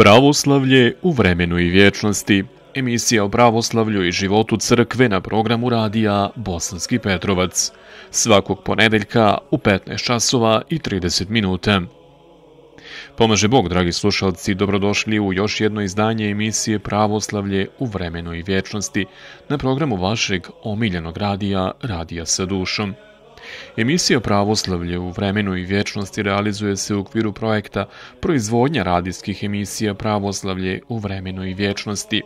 Pravoslavlje u vremenu i vječnosti. Emisija o pravoslavlju i životu crkve na programu radija Bosanski Petrovac. Svakog ponedeljka u 15 časova i 30 minuta. Pomaže Bog, dragi slušalci, dobrodošli u još jedno izdanje emisije Pravoslavlje u vremenu i vječnosti na programu vašeg omiljenog radija Radija sa dušom. Emisija Pravoslavlje u vremenu i vječnosti realizuje se u okviru projekta proizvodnja radijskih emisija Pravoslavlje u vremenu i vječnosti.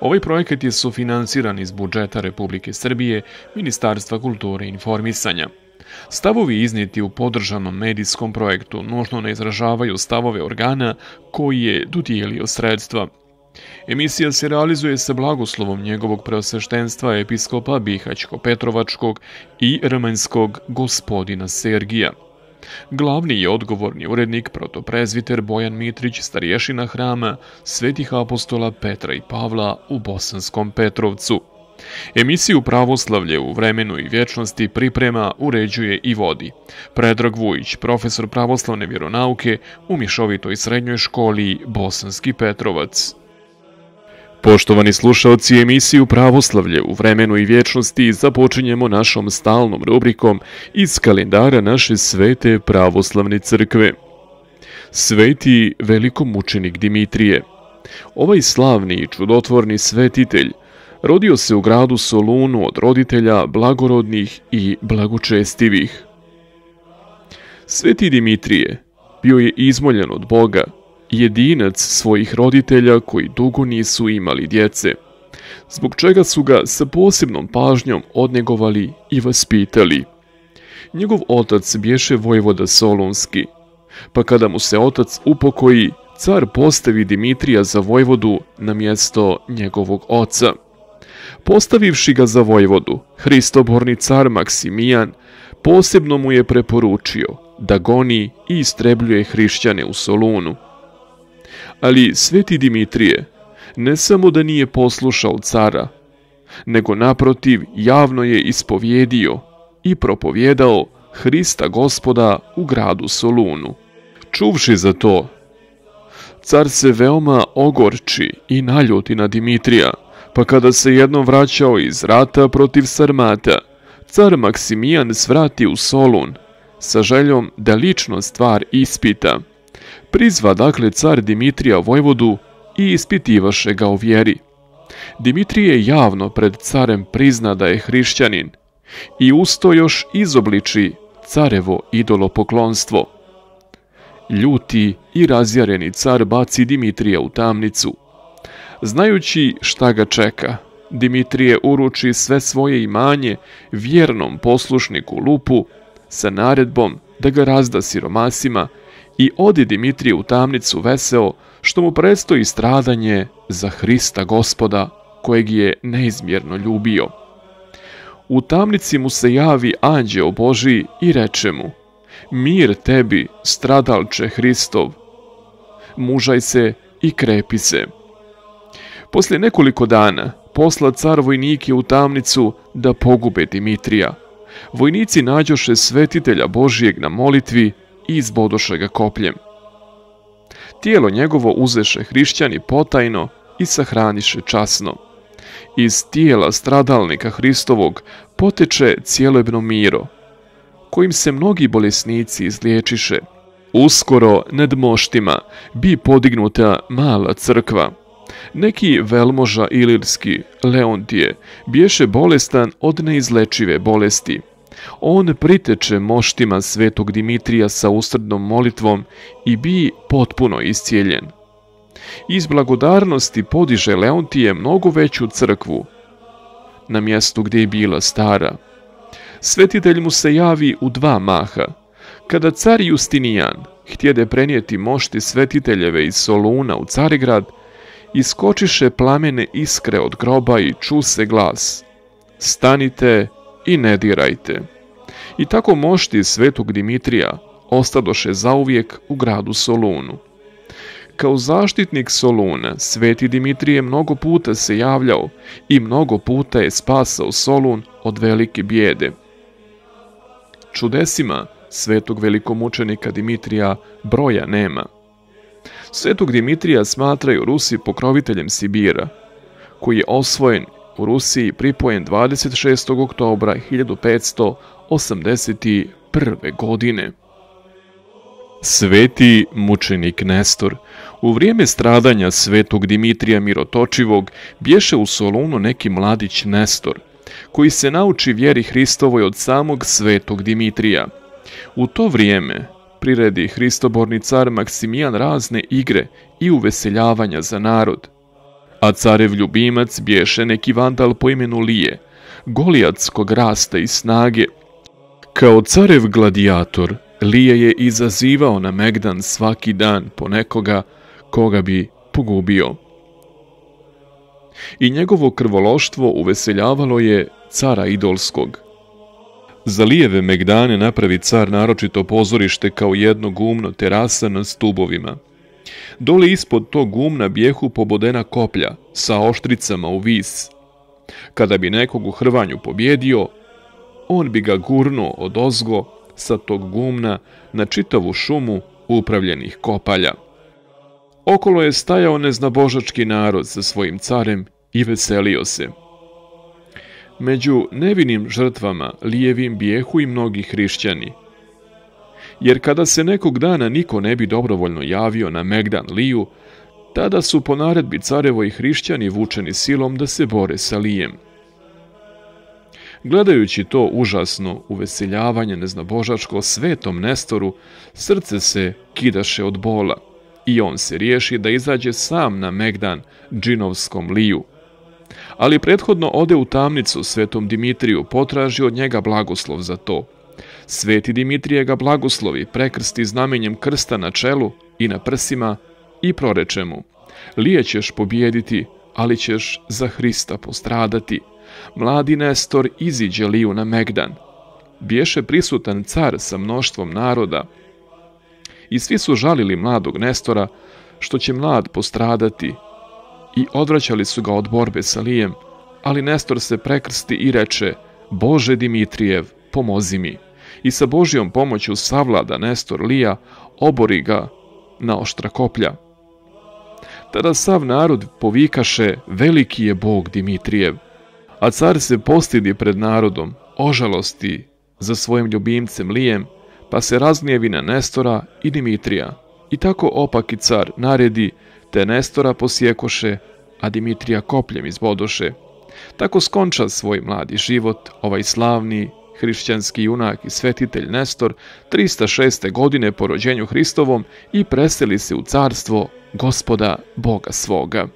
Ovaj projekat je sufinanciran iz budžeta Republike Srbije, Ministarstva kulture i informisanja. Stavovi iznijeti u podržanom medijskom projektu nužno ne izražavaju stavove organa koji je dodijelio sredstva – Emisija se realizuje sa blagoslovom njegovog preosveštenstva episkopa Bihaćko-Petrovačkog i Rmanjskog gospodina Sergija. Glavni je odgovorni urednik protoprezviter Bojan Mitrić, starješina hrama svetih apostola Petra i Pavla u Bosanskom Petrovcu. Emisiju Pravoslavlje u vremenu i vječnosti priprema, uređuje i vodi. Predrag Vujić, profesor pravoslavne vjeronauke u Mišovitoj srednjoj školi Bosanski Petrovac. Poštovani slušalci emisiju Pravoslavlje u vremenu i vječnosti započinjemo našom stalnom rubrikom iz kalendara naše svete pravoslavne crkve. Sveti velikomučenik Dimitrije. Ovaj slavni i čudotvorni svetitelj rodio se u gradu Solunu od roditelja blagorodnih i blagočestivih. Sveti Dimitrije bio je izmoljen od Boga – jedinac svojih roditelja koji dugo nisu imali djece, zbog čega su ga sa posebnom pažnjom odnegovali i vaspitali. Njegov otac bješe vojvoda Solunski, pa kada mu se otac upokoji, car postavi Dimitrija za vojvodu na mjesto njegovog oca. Postavivši ga za vojvodu, Hristoborni car Maksimijan posebno mu je preporučio da goni i istrebljuje hrišćane u Solunu, ali sveti Dimitrije ne samo da nije poslušao cara, nego naprotiv javno je ispovjedio i propovjedao Hrista gospoda u gradu Solunu. Čuvši za to, car se veoma ogorči i naljuti na Dimitrija, pa kada se jednom vraćao iz rata protiv Sarmata, car Maksimijan svrati u Solun sa željom da lično stvar ispita – Prizva dakle car Dimitrija Vojvodu i ispitivaše ga o vjeri. Dimitrije javno pred carem prizna da je hrišćanin i usto još izobliči carevo idolopoklonstvo. Ljuti i razjareni car baci Dimitrija u tamnicu. Znajući šta ga čeka, Dimitrije uruči sve svoje imanje vjernom poslušniku Lupu sa naredbom da ga razda siromasima i odi Dimitrije u tamnicu veseo što mu predstoji stradanje za Hrista gospoda kojeg je neizmjerno ljubio. U tamnici mu se javi anđeo Boži i reče mu Mir tebi, stradalče Hristov, mužaj se i krepi se. Poslije nekoliko dana posla car vojnike u tamnicu da pogube Dimitrija. Vojnici nađoše svetitelja Božijeg na molitvi i izbodoše ga kopljem. Tijelo njegovo uzeše hrišćani potajno i sahraniše časno. Iz tijela stradalnika Hristovog poteče cijelebno miro, kojim se mnogi bolesnici izliječiše. Uskoro nad moštima bi podignuta mala crkva. Neki velmoža ilirski, Leontije, biješe bolestan od neizlečive bolesti – on priteče moštima svetog Dimitrija sa ustrednom molitvom i bi potpuno iscijeljen. Iz blagodarnosti podiže Leontije mnogo veću crkvu na mjestu gdje je bila stara. Svetitelj mu se javi u dva maha. Kada car Justinijan htjede prenijeti mošti svetiteljeve iz Soluna u Carigrad, iskočiše plamene iskre od groba i ču se glas. Stanite i ne dirajte. I tako mošti svetog Dimitrija ostadoše zauvijek u gradu Solunu. Kao zaštitnik Soluna, sveti Dimitrije mnogo puta se javljao i mnogo puta je spasao Solun od velike bijede. Čudesima svetog velikomučenika Dimitrija broja nema. Svetog Dimitrija smatraju Rusi pokroviteljem Sibira, koji je osvojen u Rusiji pripojen 26. oktobra 1581. godine. Sveti mučenik Nestor u vrijeme stradanja svetog Dimitrija Mirotočivog bješe u Solunu neki mladić Nestor, koji se nauči vjeri Hristovoj od samog svetog Dimitrija. U to vrijeme priredi Hristoborni car Maksimijan razne igre i uveseljavanja za narod. A carev ljubimac bješe neki vandal po imenu Lije, golijatskog rasta i snage. Kao carev gladijator, Lije je izazivao na Megdan svaki dan po nekoga koga bi pogubio. I njegovo krvološtvo uveseljavalo je cara idolskog. Za lijeve Megdane napravi car naročito pozorište kao jedno gumno terasa na stubovima. Dole ispod tog gumna bijehu pobodena koplja sa oštricama u vis. Kada bi nekog u hrvanju pobjedio, on bi ga gurnuo od ozgo sa tog gumna na čitavu šumu upravljenih kopalja. Okolo je stajao neznabožački narod sa svojim carem i veselio se. Među nevinim žrtvama lijevim bijehu i mnogi hrišćani. Jer kada se nekog dana niko ne bi dobrovoljno javio na Megdan Liju, tada su po naredbi carevo i hrišćani vučeni silom da se bore sa lijem. Gledajući to užasno uveseljavanje neznabožačko svetom Nestoru, srce se kidaše od bola i on se riješi da izađe sam na Megdan džinovskom liju. Ali prethodno ode u tamnicu svetom Dimitriju, potraži od njega blagoslov za to. Sveti Dimitrije ga blagoslovi, prekrsti znamenjem krsta na čelu i na prsima i proreče mu. Lije ćeš pobijediti, ali ćeš za Hrista postradati. Mladi Nestor iziđe liju na Megdan. Bješe prisutan car sa mnoštvom naroda, i svi su žalili mladog Nestora što će mlad postradati i odvraćali su ga od borbe sa Lijem, ali Nestor se prekrsti i reče Bože Dimitrijev, pomozi mi. I sa Božjom pomoću savlada Nestor Lija, obori ga na oštra koplja. Tada sav narod povikaše veliki je Bog Dimitrijev, a car se postidi pred narodom, ožalosti za svojim ljubimcem Lijem, pa se razgnijevi na Nestora i Dimitrija. I tako opaki car naredi, te Nestora posjekoše, a Dimitrija kopljem izbodoše. Tako skonča svoj mladi život, ovaj slavni hrišćanski junak i svetitelj Nestor 306. godine po rođenju Hristovom i preseli se u carstvo gospoda Boga svoga.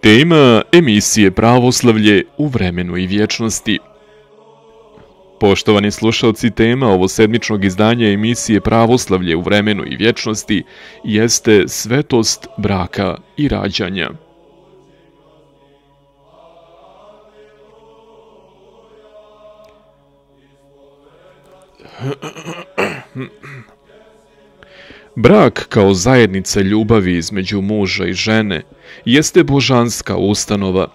Tema emisije Pravoslavlje u vremenu i vječnosti – Poštovani slušalci, tema ovo sedmičnog izdanja emisije Pravoslavlje u vremenu i vječnosti jeste svetost braka i rađanja. Brak kao zajednica ljubavi između muža i žene jeste božanska ustanova.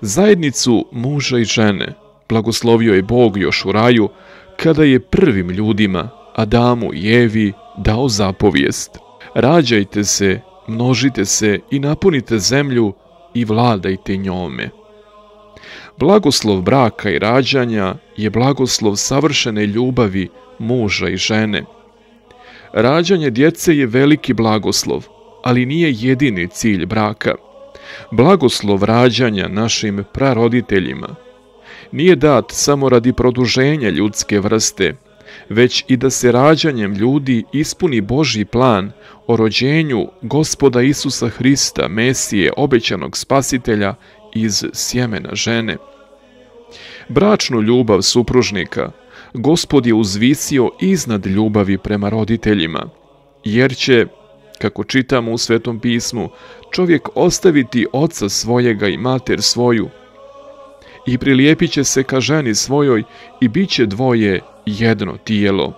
Zajednicu muža i žene blagoslovio je Bog još u raju, kada je prvim ljudima, Adamu i Evi, dao zapovijest. Rađajte se, množite se i napunite zemlju i vladajte njome. Blagoslov braka i rađanja je blagoslov savršene ljubavi muža i žene. Rađanje djece je veliki blagoslov, ali nije jedini cilj braka. Blagoslov rađanja našim praroditeljima – nije dat samo radi produženja ljudske vrste, već i da se rađanjem ljudi ispuni Božji plan o rođenju gospoda Isusa Hrista, Mesije, obećanog spasitelja iz sjemena žene. Bračnu ljubav supružnika gospod je uzvisio iznad ljubavi prema roditeljima, jer će, kako čitamo u Svetom pismu, čovjek ostaviti oca svojega i mater svoju, i prilijepit će se ka ženi svojoj i bit će dvoje jedno tijelo.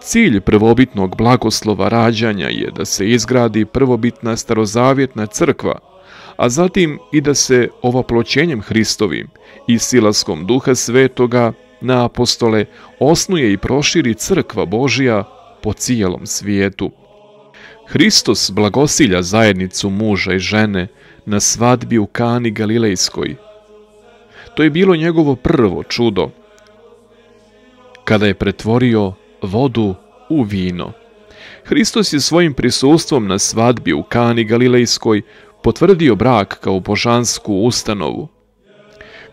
Cilj prvobitnog blagoslova rađanja je da se izgradi prvobitna starozavjetna crkva, a zatim i da se ovoploćenjem Hristovim i silaskom duha svetoga na apostole osnuje i proširi crkva Božija po cijelom svijetu. Hristos blagosilja zajednicu muža i žene na svadbi u Kani Galilejskoj. To je bilo njegovo prvo čudo, kada je pretvorio vodu u vino. Hristos je svojim prisustvom na svadbi u Kani Galilejskoj potvrdio brak kao božansku ustanovu.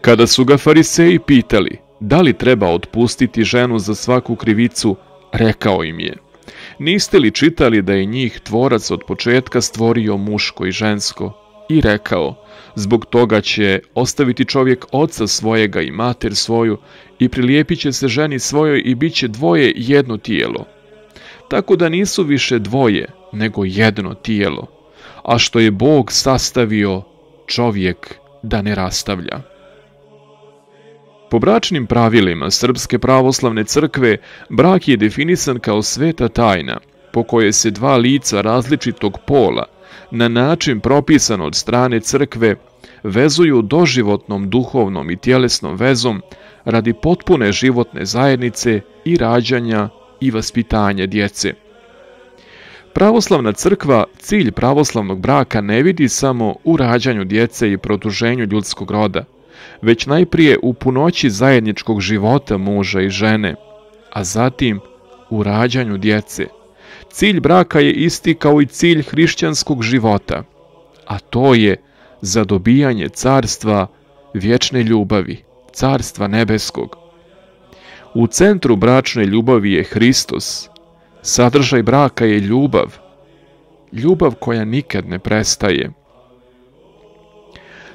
Kada su ga fariseji pitali da li treba otpustiti ženu za svaku krivicu, rekao im je Niste li čitali da je njih tvorac od početka stvorio muško i žensko? I rekao, zbog toga će ostaviti čovjek oca svojega i mater svoju i prilijepit će se ženi svojoj i bit će dvoje jedno tijelo. Tako da nisu više dvoje, nego jedno tijelo. A što je Bog sastavio, čovjek da ne rastavlja. Po bračnim pravilima Srpske pravoslavne crkve brak je definisan kao sveta tajna, po kojoj se dva lica različitog pola, na način propisan od strane crkve, vezuju doživotnom duhovnom i tjelesnom vezom radi potpune životne zajednice i rađanja i vaspitanja djece. Pravoslavna crkva cilj pravoslavnog braka ne vidi samo u rađanju djece i produženju ljudskog roda, već najprije u punoći zajedničkog života muža i žene, a zatim u rađanju djece. Cilj braka je isti kao i cilj hrišćanskog života, a to je zadobijanje carstva vječne ljubavi, carstva nebeskog. U centru bračne ljubavi je Hristos. Sadržaj braka je ljubav. Ljubav koja nikad ne prestaje.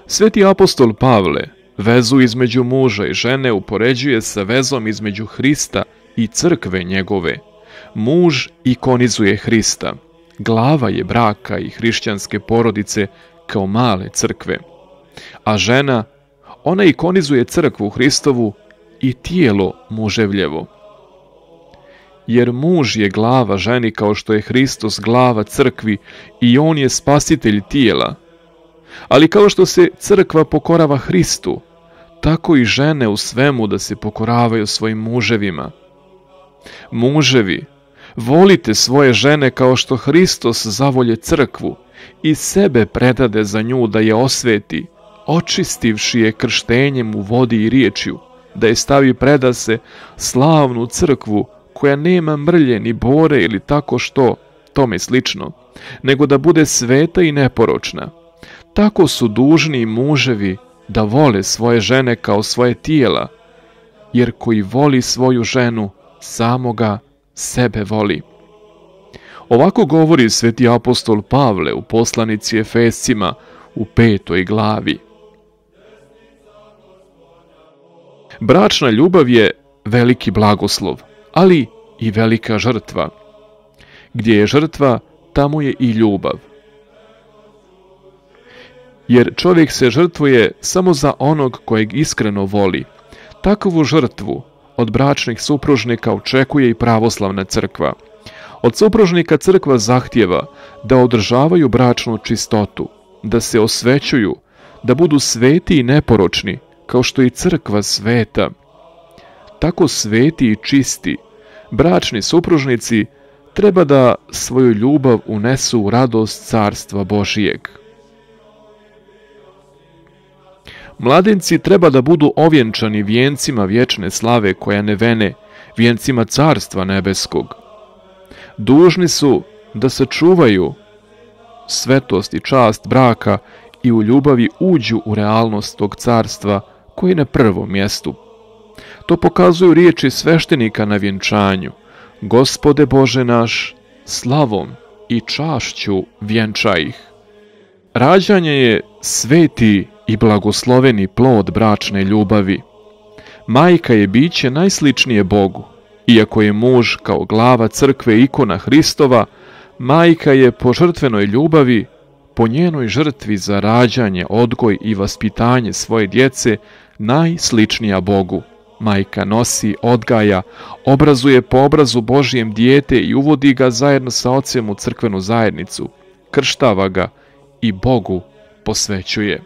Sveti apostol Pavle vezu između muža i žene upoređuje sa vezom između Hrista i crkve njegove. Muž ikonizuje Hrista. Glava je braka i hrišćanske porodice kao male crkve. A žena, ona ikonizuje crkvu Hristovu i tijelo muževljevo. Jer muž je glava ženi kao što je Hristos glava crkvi i on je spasitelj tijela. Ali kao što se crkva pokorava Hristu, tako i žene u svemu da se pokoravaju svojim muževima. Muževi, volite svoje žene kao što Hristos zavolje crkvu i sebe predade za nju da je osveti, očistivši je krštenjem u vodi i riječju, da je stavi preda se slavnu crkvu koja nema mrlje ni bore ili tako što, tome slično, nego da bude sveta i neporočna. Tako su dužni i muževi da vole svoje žene kao svoje tijela, jer koji voli svoju ženu, samoga sebe voli. Ovako govori sveti apostol Pavle u poslanici Efescima u petoj glavi. Bračna ljubav je veliki blagoslov, ali i velika žrtva. Gdje je žrtva, tamo je i ljubav. Jer čovjek se žrtvuje samo za onog kojeg iskreno voli. Takvu žrtvu od bračnih supružnika očekuje i pravoslavna crkva. Od supružnika crkva zahtjeva da održavaju bračnu čistotu, da se osvećuju, da budu sveti i neporočni, kao što i crkva sveta. Tako sveti i čisti, bračni supružnici treba da svoju ljubav unesu u radost carstva Božijeg. Mladenci treba da budu ovjenčani vijencima vječne slave koja ne vene, vijencima carstva nebeskog. Dužni su da sačuvaju svetost i čast braka i u ljubavi uđu u realnost tog carstva koji na prvom mjestu. To pokazuju riječi sveštenika na vjenčanju. Gospode Bože naš, slavom i čašću vjenča ih. Rađanje je sveti i blagosloveni plod bračne ljubavi. Majka je biće najsličnije Bogu. Iako je muž kao glava crkve ikona Hristova, majka je po žrtvenoj ljubavi, po njenoj žrtvi za rađanje, odgoj i vaspitanje svoje djece najsličnija Bogu. Majka nosi, odgaja, obrazuje po obrazu Božijem dijete i uvodi ga zajedno sa ocem u crkvenu zajednicu, krštava ga i Bogu posvećuje.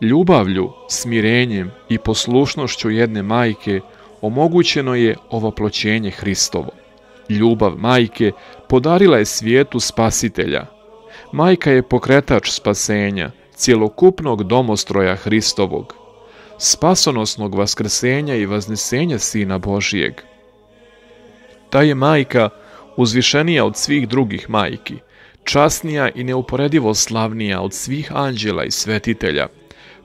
Ljubavlju, smirenjem i poslušnošću jedne majke omogućeno je ovoploćenje Hristovo. Ljubav majke podarila je svijetu spasitelja. Majka je pokretač spasenja, cjelokupnog domostroja Hristovog, spasonosnog vaskrsenja i vaznesenja Sina Božijeg. Ta je majka uzvišenija od svih drugih majki, časnija i neuporedivo slavnija od svih anđela i svetitelja,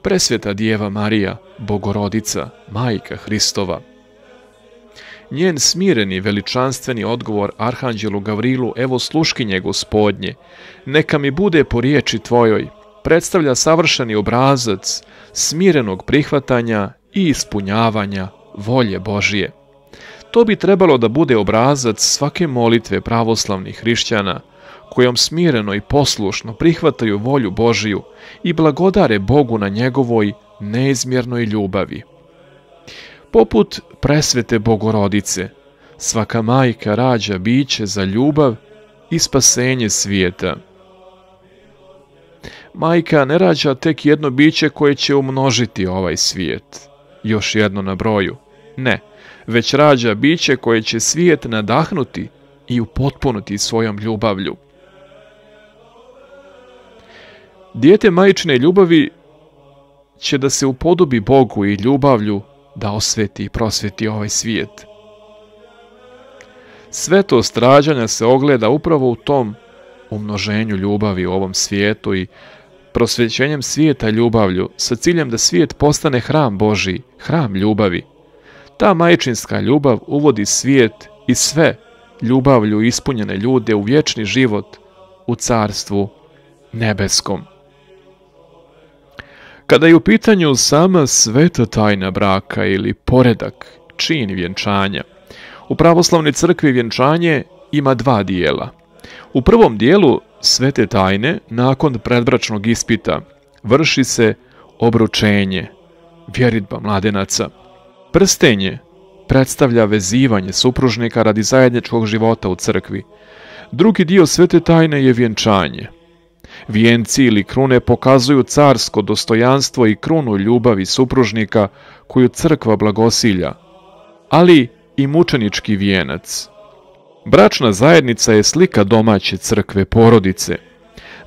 presveta Djeva Marija, Bogorodica, majka Hristova. Njen smireni veličanstveni odgovor Arhanđelu Gavrilu, evo sluškinje gospodnje, neka mi bude po riječi tvojoj, predstavlja savršeni obrazac smirenog prihvatanja i ispunjavanja volje Božije. To bi trebalo da bude obrazac svake molitve pravoslavnih hrišćana, kojom smireno i poslušno prihvataju volju Božiju i blagodare Bogu na njegovoj neizmjernoj ljubavi. Poput presvete Bogorodice, svaka majka rađa biće za ljubav i spasenje svijeta. Majka ne rađa tek jedno biće koje će umnožiti ovaj svijet, još jedno na broju. Ne, već rađa biće koje će svijet nadahnuti i upotpunuti svojom ljubavlju. Dijete majčine ljubavi će da se upodobi Bogu i ljubavlju da osveti i prosveti ovaj svijet. Svetost rađanja se ogleda upravo u tom umnoženju ljubavi u ovom svijetu i prosvećenjem svijeta ljubavlju sa ciljem da svijet postane hram Boži, hram ljubavi. Ta majčinska ljubav uvodi svijet i sve ljubavlju ispunjene ljude u vječni život u carstvu nebeskom. Kada je u pitanju sama sveta tajna braka ili poredak, čin vjenčanja, u pravoslavnoj crkvi vjenčanje ima dva dijela. U prvom dijelu svete tajne, nakon predbračnog ispita, vrši se obručenje, vjeritba mladenaca. Prstenje predstavlja vezivanje supružnika radi zajedničkog života u crkvi. Drugi dio svete tajne je vjenčanje, Vijenci ili krune pokazuju carsko dostojanstvo i krunu ljubavi supružnika koju crkva blagosilja, ali i mučenički vijenac. Bračna zajednica je slika domaće crkve porodice.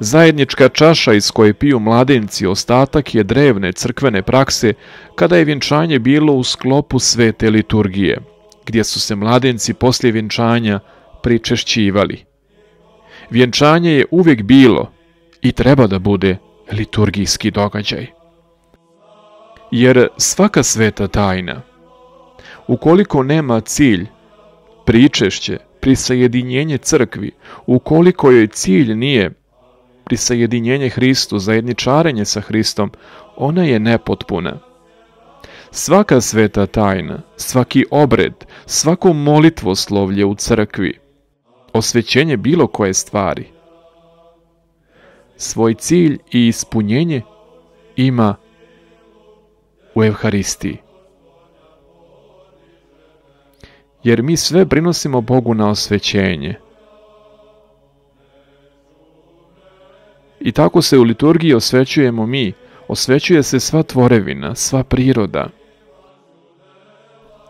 Zajednička čaša iz koje piju mladenci ostatak je drevne crkvene prakse kada je vjenčanje bilo u sklopu svete liturgije, gdje su se mladenci poslije vjenčanja pričešćivali. Vjenčanje je uvijek bilo i treba da bude liturgijski događaj. Jer svaka sveta tajna, ukoliko nema cilj, pričešće, prisajedinjenje crkvi, ukoliko joj cilj nije prisajedinjenje Hristu, zajedničarenje sa Hristom, ona je nepotpuna. Svaka sveta tajna, svaki obred, svako molitvoslovlje u crkvi, osvećenje bilo koje stvari, svoj cilj i ispunjenje ima u Evharistiji. Jer mi sve prinosimo Bogu na osvećenje. I tako se u liturgiji osvećujemo mi, osvećuje se sva tvorevina, sva priroda.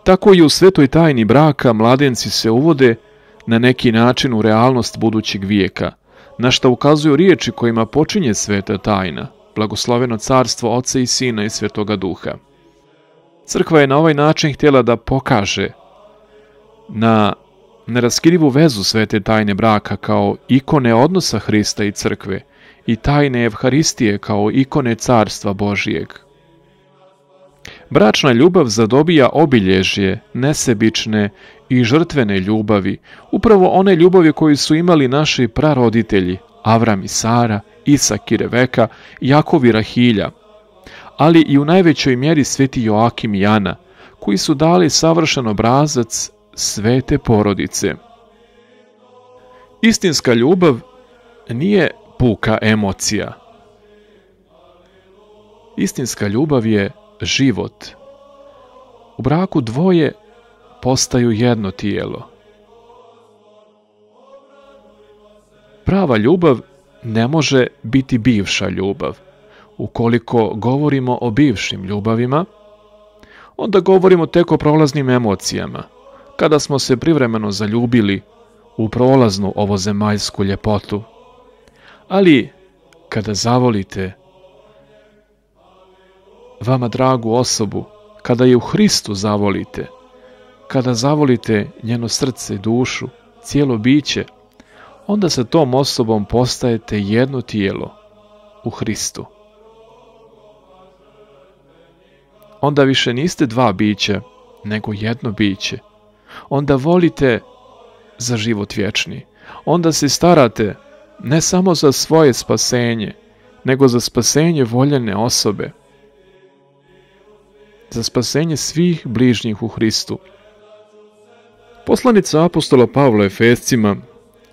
Tako i u svetoj tajni braka mladenci se uvode na neki način u realnost budućeg vijeka – na što ukazuju riječi kojima počinje sveta tajna, blagosloveno carstvo Oca i Sina i Svetoga Duha. Crkva je na ovaj način htjela da pokaže na neraskidivu vezu svete tajne braka kao ikone odnosa Hrista i crkve i tajne Evharistije kao ikone carstva Božijeg. Bračna ljubav zadobija obilježje nesebične i žrtvene ljubavi, upravo one ljubavi koju su imali naši praroditelji, Avram i Sara, Isak i Reveka, Jakov i Rahilja, ali i u najvećoj mjeri sveti Joakim i Jana, koji su dali savršen obrazac svete porodice. Istinska ljubav nije puka emocija. Istinska ljubav je život. U braku dvoje postaju jedno tijelo. Prava ljubav ne može biti bivša ljubav. Ukoliko govorimo o bivšim ljubavima, onda govorimo tek o prolaznim emocijama. Kada smo se privremeno zaljubili u prolaznu ovozemaljsku ljepotu. Ali kada zavolite vama dragu osobu, kada je u Hristu zavolite, kada zavolite njeno srce, i dušu, cijelo biće, onda sa tom osobom postajete jedno tijelo u Hristu. Onda više niste dva bića, nego jedno biće. Onda volite za život vječni. Onda se starate ne samo za svoje spasenje, nego za spasenje voljene osobe. Za spasenje svih bližnjih u Hristu. Poslanica apostola Pavla Efescima,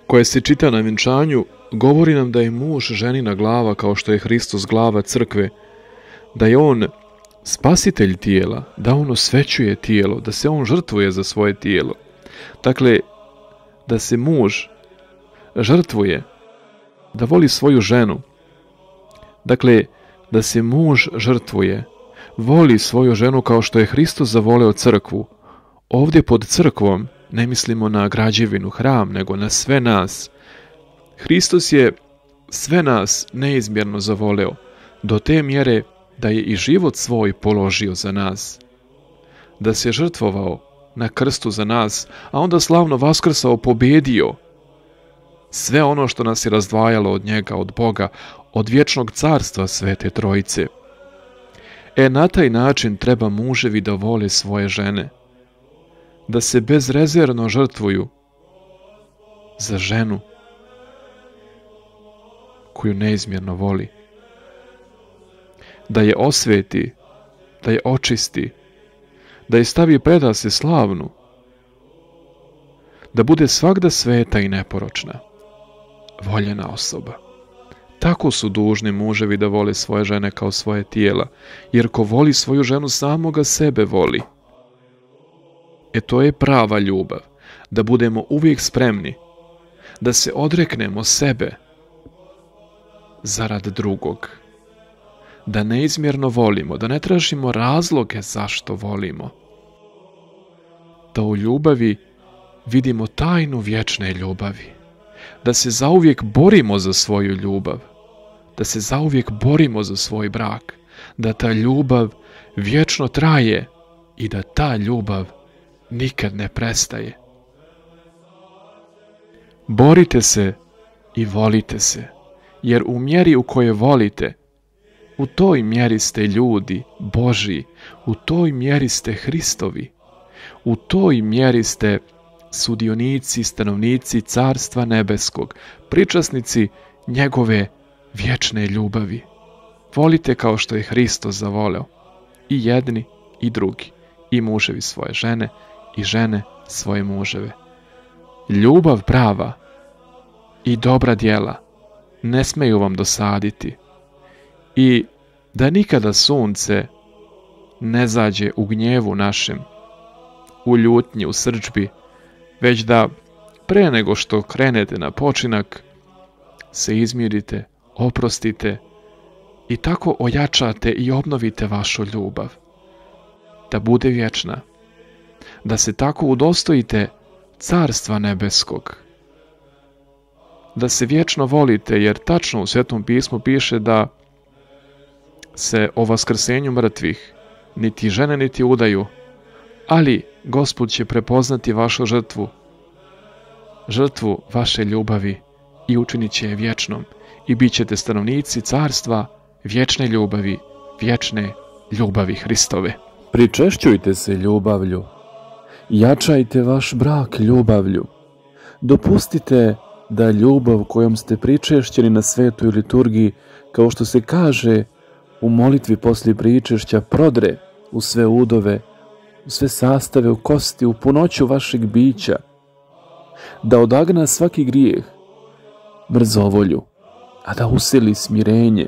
koja se čita na vjenčanju, govori nam da je muž ženina glava kao što je Hristos glava crkve, da je on spasitelj tijela, da on osvećuje tijelo, da se on žrtvuje za svoje tijelo. Dakle, da se muž žrtvuje, da voli svoju ženu. Dakle, da se muž žrtvuje, voli svoju ženu kao što je Hristos zavoleo crkvu. Ovdje pod crkvom ne mislimo na građevinu, hram, nego na sve nas. Hristos je sve nas neizmjerno zavoleo, do te mjere da je i život svoj položio za nas. Da se žrtvovao na krstu za nas, a onda slavno vaskrsao pobjedio sve ono što nas je razdvajalo od njega, od Boga, od vječnog carstva Svete Trojice. E, na taj način treba muževi da vole svoje žene, da se bezrezervno žrtvuju za ženu koju neizmjerno voli, da je osveti, da je očisti, da je stavi predase slavnu, da bude svakda sveta i neporočna, voljena osoba. Tako su dužni muževi da vole svoje žene kao svoje tijela, jer ko voli svoju ženu samoga sebe voli. E to je prava ljubav, da budemo uvijek spremni, da se odreknemo sebe zarad drugog da neizmjerno volimo, da ne tražimo razloge zašto volimo. Da u ljubavi vidimo tajnu vječne ljubavi. Da se zauvijek borimo za svoju ljubav. Da se zauvijek borimo za svoj brak. Da ta ljubav vječno traje i da ta ljubav nikad ne prestaje. Borite se i volite se, jer u mjeri u kojoj volite, u toj mjeri ste ljudi, Boži, u toj mjeri ste Hristovi, u toj mjeri ste sudionici, stanovnici Carstva Nebeskog, pričasnici njegove vječne ljubavi. Volite kao što je Hristos zavoleo, i jedni i drugi, i muževi svoje žene, i žene svoje muževe. Ljubav prava i dobra djela ne smeju vam dosaditi, i da nikada sunce ne zađe u gnjevu našem, u ljutnji, u srđbi, već da pre nego što krenete na počinak, se izmirite, oprostite i tako ojačate i obnovite vašu ljubav, da bude vječna, da se tako udostojite carstva nebeskog, da se vječno volite, jer tačno u Svetom pismu piše da se o vaskrsenju mrtvih niti žene niti udaju, ali Gospod će prepoznati vašu žrtvu, žrtvu vaše ljubavi i učinit će je vječnom i bit ćete stanovnici carstva vječne ljubavi, vječne ljubavi Hristove. Pričešćujte se ljubavlju, jačajte vaš brak ljubavlju, dopustite da ljubav kojom ste pričešćeni na svetoj liturgiji, kao što se kaže, u molitvi poslije pričešća prodre u sve udove, u sve sastave, u kosti, u punoću vašeg bića, da odagna svaki grijeh, brzovolju, a da usili smirenje,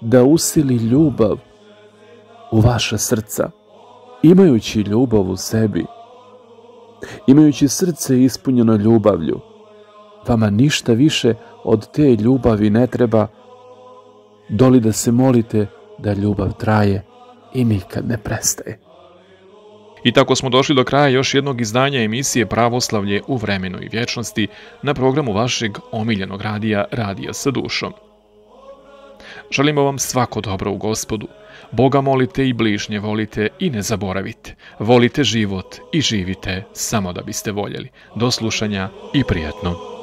da usili ljubav u vaša srca, imajući ljubav u sebi, imajući srce ispunjeno ljubavlju, vama ništa više od te ljubavi ne treba, doli da se molite da ljubav traje i nikad ne prestaje. I tako smo došli do kraja još jednog izdanja emisije Pravoslavlje u vremenu i vječnosti na programu vašeg omiljenog radija Radija sa dušom. Želimo vam svako dobro u gospodu. Boga molite i bližnje volite i ne zaboravite. Volite život i živite samo da biste voljeli. Do slušanja i prijetno.